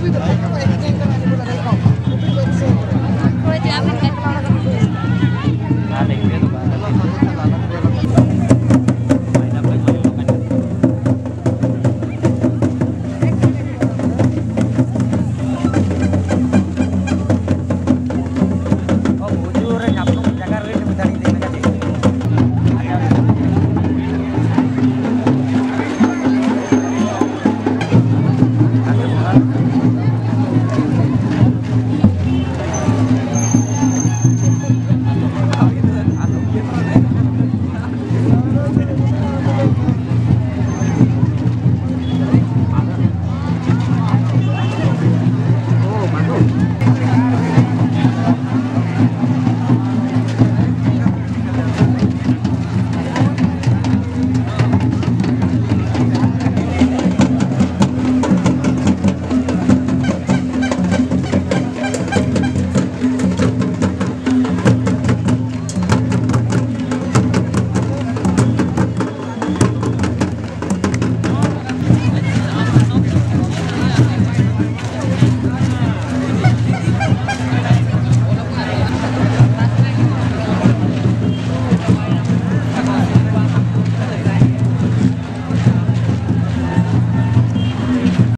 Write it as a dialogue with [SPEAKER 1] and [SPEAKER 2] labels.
[SPEAKER 1] Kalau diambil